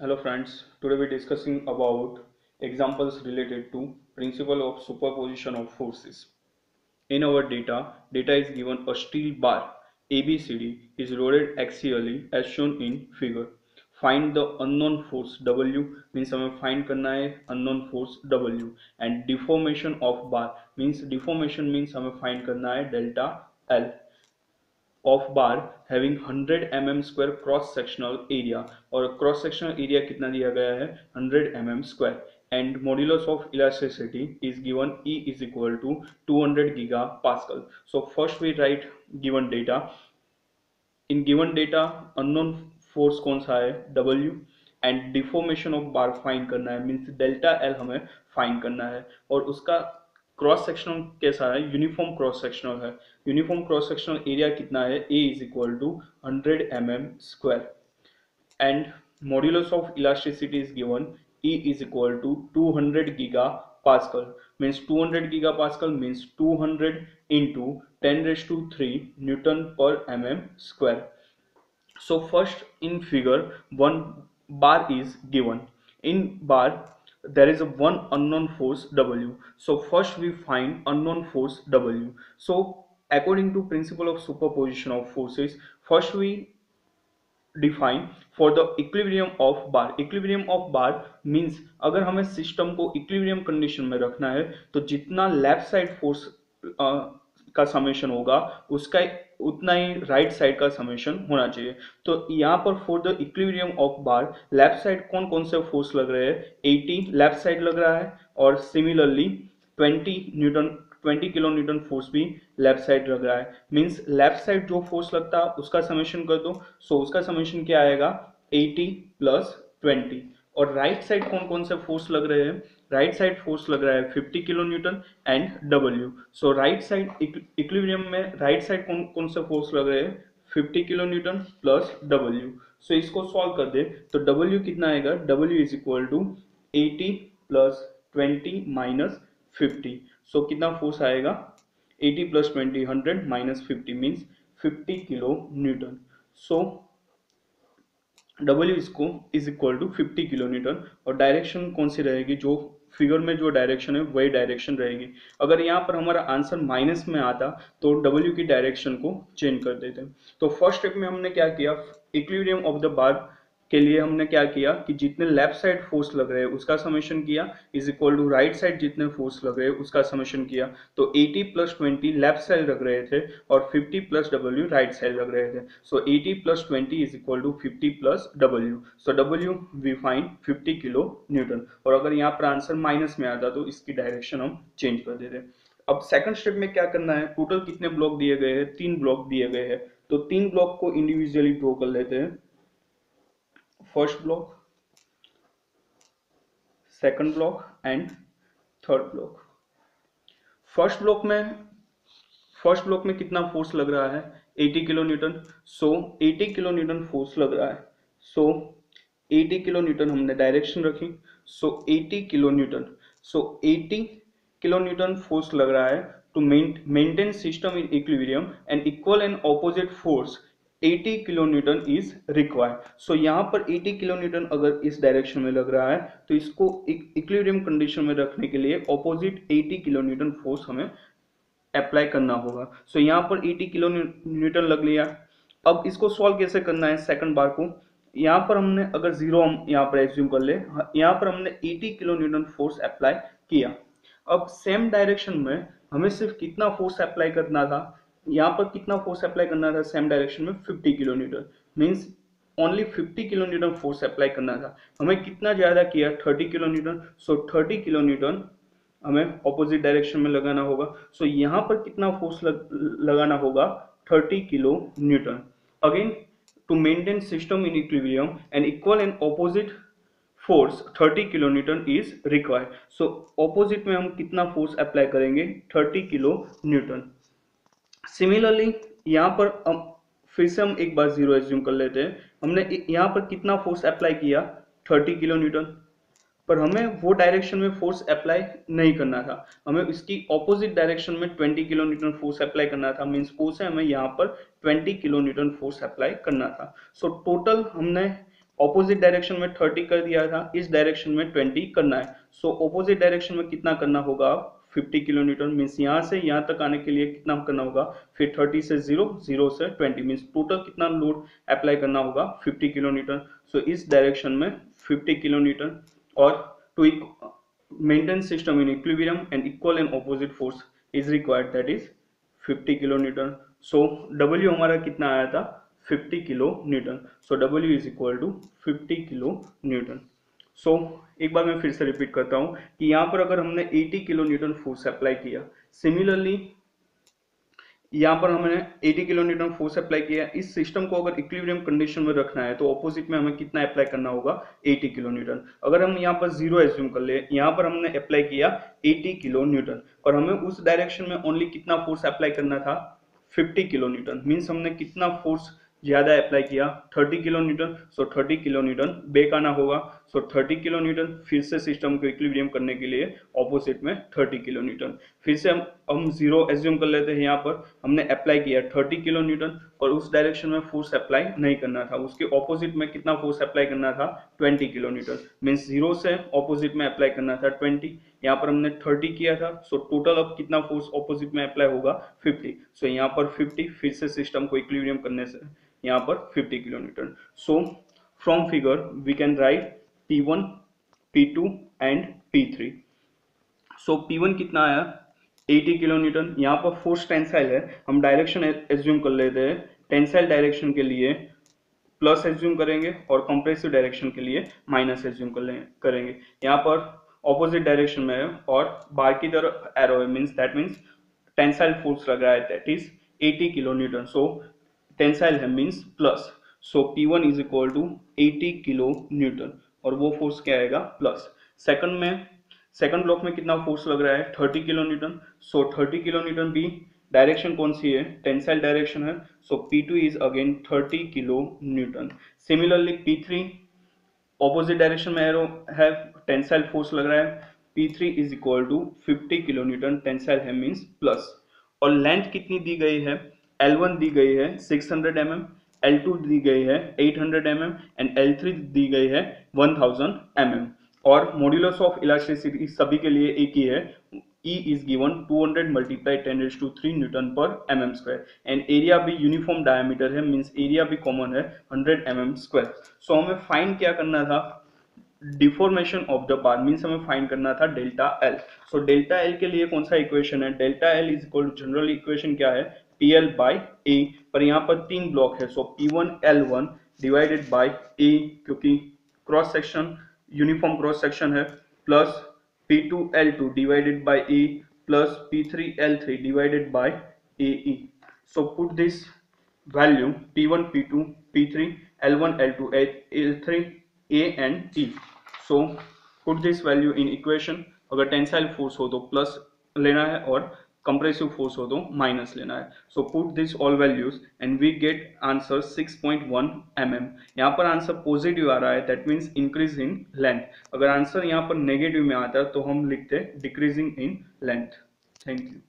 Hello friends today we discussing about examples related to principle of superposition of forces in our data data is given a steel bar A B C D is loaded axially as shown in figure find the unknown force W means हमें find करना है unknown force W and deformation of bar means deformation means हमें find करना है delta L of bar having 100 mm square cross sectional area और cross sectional area कितना दिया गया है? 100 mm square and modulus of elasticity is given E is equal to 200 gigapascal. So first we write given data. In given data, unknown force कौन सा है? W. And deformation of bar find करना है. Means delta L हमें find करना है. और उसका क्रॉस सेक्शनल कैसा है यूनिफॉर्म क्रॉस सेक्शनल है यूनिफॉर्म क्रॉस सेक्शनल एरिया कितना है A is equal to hundred M M square and modulus of elasticity is given E is equal to 200 gigapascal means 200 gigapascal means 200 into 10 raised to 3 Newton per mm square. So first in figure one bar is given. In bar there is a one unknown force W. So first we find unknown force W. So according to principle of superposition of forces first we define for the equilibrium of bar equilibrium of bar means अगर हमें system को equilibrium condition में रखना है तो जितना left side force का summation होगा, उसका उतना ही राइट साइड का समेशन होना चाहिए। तो यहाँ पर for the equilibrium of bar left side कौन कौन से फोर्स लग रहे हैं? 80 लेफ़्ट साइड लग रहा है और similarly 20 newton 20 kilo newton force भी लेफ़्ट साइड लग रहा है। मींस लेफ़्ट साइड जो फोर्स लगता है, उसका समेशन कर दो। सो so, उसका समेशन क्या आएगा? 80 प्लस 20 और राइट right साइड कौन कौन से फोर्स लग रहे हैं? राइट साइड फोर्स लग रहा है 50 kilo newton and W so right side equilibrium में राइट साइड कौन कौन से फोर्स लग रहे हैं? 50 kilo newton plus W so इसको सॉल्व कर दे। तो डब्ल्यू कितना आएगा? W is equal to eighty plus twenty minus fifty so कितना फोर्स आएगा? 80 plus twenty hundred minus fifty means fifty kilo newton so W इसको is equal to fifty kilo newton और डायरेक्शन कौन सी रहेगी? जो फिगर में जो डायरेक्शन है, वही डायरेक्शन रहेगी। अगर यहाँ पर हमारा आंसर माइनस में आता तो डब्ल्यू की डायरेक्शन को चेंज कर देते तो फ़र्स्ट स्टेप में हमने क्या किया? इक्विलिब्रियम ऑफ़ द बार के लिए हमने क्या किया कि जितने लेफ़्ट साइड फोर्स लग रहे हैं, उसका समेशन किया। Is equal to right side जितने फोर्स लग रहे हैं, उसका समेशन किया। तो 80 प्लस ट्वेंटी लेफ़्ट साइड लग रहे थे और 50 प्लस डब्ल्यू राइट साइड लग रहे थे। So so 80 plus twenty is equal to 50 plus W so W we find 50 kilo newton और अगर यहाँ पर आंसर माइनस में आता तो इसकी डायरेक्शन हम चेंज कर देते। अब सेकंड स्टेप में क्या करना है? टोटल कितने ब्लॉक दिए गए हैं? तीन ब्लॉक दिए गए हैं। तो तीन ब्लॉक को इंडिविजुअली ड्रॉ कर लेते हैं। First block second block and third block first block में फ़र्स्ट ब्लॉक में कितना फोर्स लग रहा है? 80 kilo newton so 80 kilo newton force लग रहा है. सो so, 80 किलो न्यूटन हमने डायरेक्शन रखी. So so, 80 kilo newton so so, 80 kilo newton force लग रहा है to maintain system in equilibrium and equal and opposite force 80 kilo newton is required so यहाँ पर 80 किलो न्यूटन अगर इस direction में लग रहा है तो इसको इक्विलिब्रियम कंडीशन में रखने के लिए ऑपोजिट 80 किलो न्यूटन फोर्स हमें अप्लाई करना होगा। सो so, यहाँ पर 80 किलो न्यूटन लग लिया। अब इसको सॉल्व कैसे करना है सेकंड बार को? यहाँ पर हमने अगर ज़ीरो हम यहाँ पर एज्यूम कर ले यहाँ पर हमने 80 किलो न्यूटन फोर्स अप्लाई किया। अब सेम डायरेक्शन में हमें सिर्फ़ कितना फोर्स अप्लाई करना था? यहाँ पर कितना फोर्स अप्लाई करना था सेम डायरेक्शन में? 50 kilo newton means only 50 kilo newton force apply करना था। हमें कितना ज़्यादा किया? 30 kilo newton so 30 kilo newton हमें ऑपोजिट डायरेक्शन में लगाना होगा। सो so, यहाँ पर कितना फोर्स लग, लगाना होगा? 30 kilo newton again to maintain system in equilibrium and equal and opposite force 30 kilo newton is required so opposite में हम कितना फोर्स अप्लाई करेंगे? 30 किलो न्यूटन सिमिलरली यहाँ पर हम फिर से हम एक बार ज़ीरो एज्यूम कर लेते हैं। हमने यहाँ पर कितना फोर्स अप्लाई किया? 30 किलो न्यूटन पर हमें वो डायरेक्शन में फोर्स अप्लाई नहीं करना था। हमें इसकी ऑपोजिट डायरेक्शन में 20 किलो न्यूटन फोर्स अप्लाई करना था। मीन्स फोर्स है हमें यहाँ पर 20 किलो न्यूटन फोर्स अप्लाई करना था। सो so, टोटल हमने ऑपोजिट डायरेक्शन में 30 कर दिया था। इस डायरेक्शन में 20 करना है। सो ऑपोजिट डायरेक्शन में कितना करना होगा? 50 किलो न्यूटन मीन्स यहाँ से यहाँ तक आने के लिए कितना करना होगा? फिर 30 से 0 0 से 20 मीन्स टोटल कितना लोड अप्लाई करना होगा? 50 किलो न्यूटन सो इस डायरेक्शन में 50 किलो न्यूटन और to maintain system in equilibrium and equal and opposite force is required that is 50 kilo newton so W हमारा कितना आया था? 50 kilo newton so W is equal to 50 kilo newton so so, एक बार मैं फिर से रिपीट करता हूँ कि यहाँ पर अगर हमने 80 किलो न्यूटन फोर्स अप्लाई किया सिमिलरली यहाँ पर हमने 80 किलो न्यूटन फोर्स अप्लाई किया इस सिस्टम को अगर इक्विलिब्रियम कंडीशन में रखना है तो ऑपोजिट में हमें कितना अप्लाई करना होगा? 80 किलो न्यूटन अगर हम यहाँ पर ज़ीरो एज्यूम कर ले यहाँ पर हमने अप्लाई किया 80 किलो न्यूटन और हमें उस डायरेक्शन में ओनली कितना फोर्स अप्लाई करना था? 50 किलो न्यूटन मीन्स हमने कितना फोर्स ज़्यादा अप्लाई किया 30 kilo newton so 30 kilo newton back आना होगा। सो 30 किलो न्यूटन फिर से सिस्टम को इक्विलिब्रियम करने के लिए ऑपोजिट में 30 किलो न्यूटन फिर से हम हम ज़ीरो एज्यूम कर लेते हैं यहाँ पर। हमने अप्लाई किया 30 किलो न्यूटन और उस डायरेक्शन में फोर्स अप्लाई नहीं करना था। उसके ऑपोजिट में कितना फोर्स अप्लाई करना था? 20 किलो न्यूटन मीन्स ज़ीरो से ऑपोजिट में अप्लाई करना था 20 यहाँ पर हमने 30 किया था। सो टोटल अब कितना फोर्स ऑपोजिट में अप्लाई होगा? 50 सो so यहाँ पर 50 फिर से सिस्टम को इक्विलिब्रियम करने से यहाँ पर 50 kilo newton so from figure we can write P1, P2 and P3 so P1 कितना आया? 80 किलो न्यूटन यहाँ पर फोर्स टेंसाइल है। हम डायरेक्शन एज्यूम कर लेते हैं। टेंसाइल डायरेक्शन के लिए प्लस एज्यूम करेंगे और कंप्रेसिव डायरेक्शन के लिए माइनस एज्यूम कर करेंगे। यहाँ पर ऑपोजिट डायरेक्शन में है और बाहर की तरफ़ एरो है। Means that means tensile force लग रहा है। That is 80 kilo newton so tensile है means plus so P one is equal to eighty kilo newton और वो फोर्स क्या आएगा? प्लस सेकंड में सेकंड ब्लॉक में कितना फोर्स लग रहा है? Thirty kilo newton so thirty kilo newton भी डायरेक्शन कौन सी है? टेंसाइल डायरेक्शन है. So P two is again thirty kilo newton similarly P three opposite direction में एरो है. टेंसाइल फोर्स लग रहा है. P three is equal to fifty kilo newton tensile है मीन्स प्लस और लेंथ कितनी दी गई है? एल वन दी गई है six hundred M M L two दी गई है eight hundred M M and L three दी गई है 1000 mm. और मॉड्यूलस ऑफ़ इलास्टिसिटी सभी के लिए एक ही है। E is given 200 multiply 10 raised to 3 Newton per mm square. And area भी यूनिफॉर्म डायमीटर है मींस एरिया भी कॉमन है 100 mm square. सो so, हमें फाइंड क्या करना था? Deformation of the bar means हमें फाइंड करना था delta L so delta L के लिए कौन सा इक्वेशन है? Delta L is equal general equation क्या है? पी एल बाई ए पर यहाँ पर तीन ब्लॉक है। So P one L one divided by A क्योंकि cross section uniform cross section है plus P two L two divided by A plus P three L three divided by A E so put this value P one P two P three L one L two L three A and E so put this value in equation अगर tensile force हो तो plus लेना है और compressive force हो तो minus लेना है। So put this all values and we get answer 6.1 point mm. यहाँ पर आंसर पॉजिटिव आ रहा है that means increase in length अगर आंसर यहाँ पर नेगेटिव में आता है तो हम लिखते हैं decreasing in length thank you